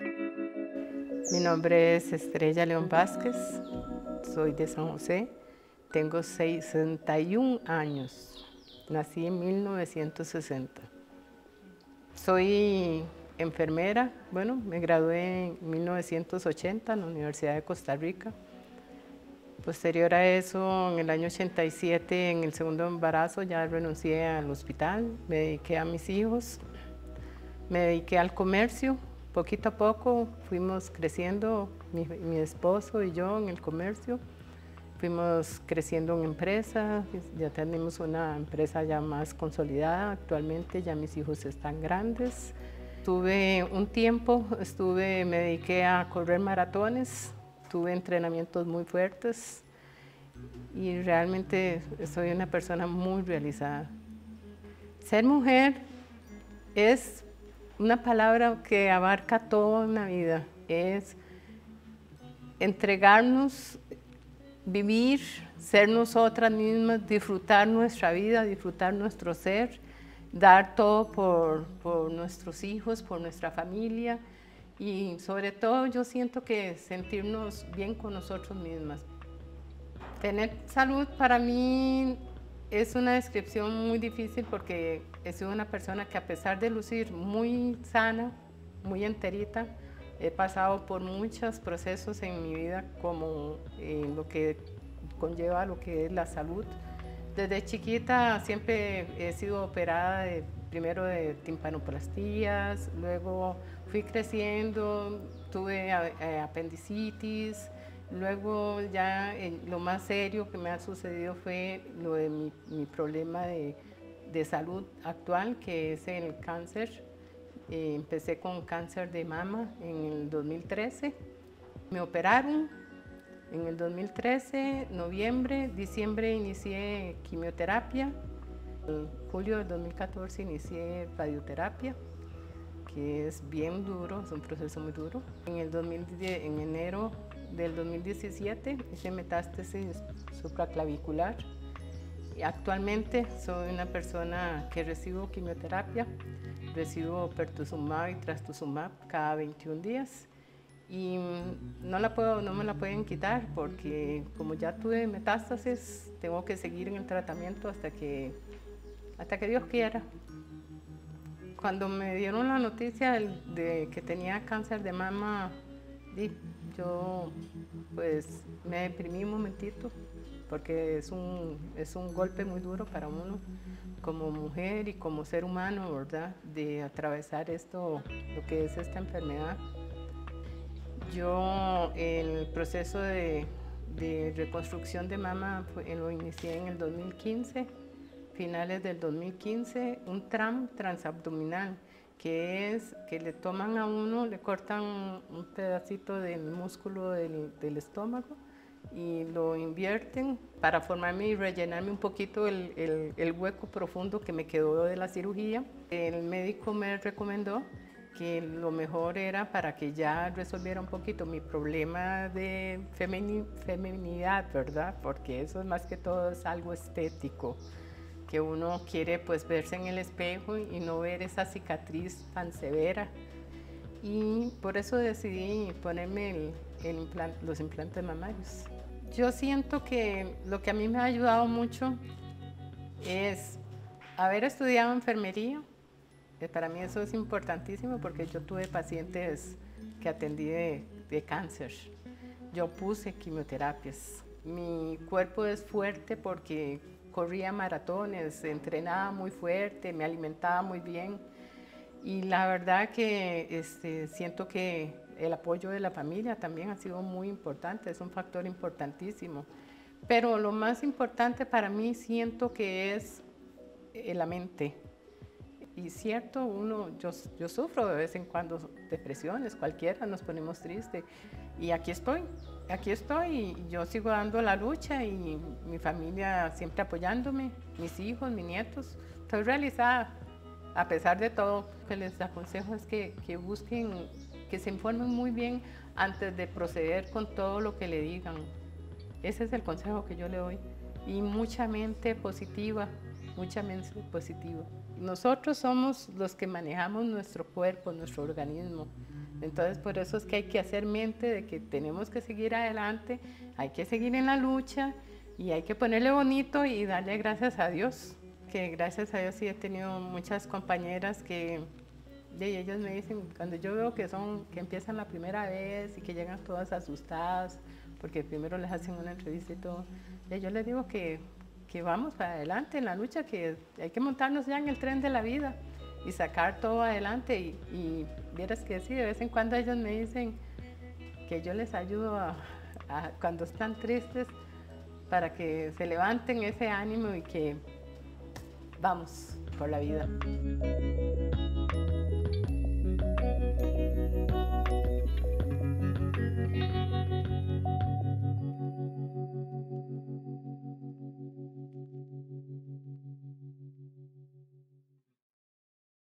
Mi nombre es Estrella León Vázquez, soy de San José, tengo 61 años, nací en 1960. Soy enfermera, bueno, me gradué en 1980 en la Universidad de Costa Rica. Posterior a eso, en el año 87, en el segundo embarazo, ya renuncié al hospital, me dediqué a mis hijos, me dediqué al comercio. Poquito a poco fuimos creciendo, mi, esposo y yo en el comercio. Fuimos creciendo en empresa, ya tenemos una empresa ya más consolidada. Actualmente ya mis hijos están grandes. Tuve un tiempo, estuve, me dediqué a correr maratones, tuve entrenamientos muy fuertes y realmente soy una persona muy realizada. Ser mujer es una palabra que abarca toda una vida, es entregarnos, vivir, ser nosotras mismas, disfrutar nuestra vida, disfrutar nuestro ser, dar todo por, por nuestros hijos, por nuestra familia y sobre todo yo siento que sentirnos bien con nosotros mismas. Tener salud para mí es una descripción muy difícil porque he sido una persona que a pesar de lucir muy sana, muy enterita, he pasado por muchos procesos en mi vida como en lo que conlleva lo que es la salud. Desde chiquita siempre he sido operada de, primero de timpanoplastías, luego fui creciendo, tuve eh, apendicitis, luego ya lo más serio que me ha sucedido fue lo de mi, problema de, salud actual, que es el cáncer. Eh, empecé con cáncer de mama en el 2013. Me operaron en el 2013, noviembre, diciembre inicié quimioterapia. En julio del 2014 inicié radioterapia que es bien duro, es un proceso muy duro. En, el 2010, en enero del 2017 hice metástasis supraclavicular. Y actualmente soy una persona que recibo quimioterapia, recibo pertuzumab y trastuzumab cada 21 días y no, la puedo, no me la pueden quitar porque como ya tuve metástasis, tengo que seguir en el tratamiento hasta que, hasta que Dios quiera. Cuando me dieron la noticia de que tenía cáncer de mama, yo pues me deprimí un momentito porque es un, es un golpe muy duro para uno como mujer y como ser humano, ¿verdad? De atravesar esto, lo que es esta enfermedad. Yo el proceso de, de reconstrucción de mama lo inicié en el 2015 finales del 2015 un TRAM transabdominal, que es que le toman a uno, le cortan un pedacito del músculo del, del estómago y lo invierten para formarme y rellenarme un poquito el, el, el, hueco profundo que me quedó de la cirugía. El médico me recomendó que lo mejor era para que ya resolviera un poquito mi problema de feminidad, ¿verdad? Porque eso es más que todo es algo estético que uno quiere pues verse en el espejo y no ver esa cicatriz tan severa. Y por eso decidí ponerme el, los implantes mamarios. Yo siento que lo que a mí me ha ayudado mucho es haber estudiado enfermería. Para mí eso es importantísimo porque yo tuve pacientes que atendí de, de cáncer. Yo puse quimioterapias. Mi cuerpo es fuerte porque corría maratones, entrenaba muy fuerte, me alimentaba muy bien y la verdad que este, siento que el apoyo de la familia también ha sido muy importante, es un factor importantísimo. Pero lo más importante para mí siento que es eh, la mente. Y cierto, uno, yo, yo sufro de vez en cuando depresiones, cualquiera nos ponemos tristes. Y aquí estoy, aquí estoy y yo sigo dando la lucha y mi familia siempre apoyándome, mis hijos, mis nietos. Estoy realizada, a pesar de todo. Que les aconsejo es que, que busquen, que se informen muy bien antes de proceder con todo lo que le digan. Ese es el consejo que yo le doy. Y mucha mente positiva, mucha mente positiva. Nosotros somos los que manejamos nuestro cuerpo, nuestro organismo. Entonces por eso es que hay que hacer mente de que tenemos que seguir adelante, hay que seguir en la lucha y hay que ponerle bonito y darle gracias a Dios, que gracias a Dios sí he tenido muchas compañeras que de ellos me dicen, cuando yo veo que son, que empiezan la primera vez y que llegan todas asustadas, porque primero les hacen una entrevista y todo, yo les digo que, que vamos para adelante en la lucha, que hay que montarnos ya en el tren de la vida y sacar todo adelante. Y, vieras que sí, de vez en cuando ellos me dicen que yo les ayudo a, cuando están tristes para que se levanten ese ánimo y que vamos por la vida.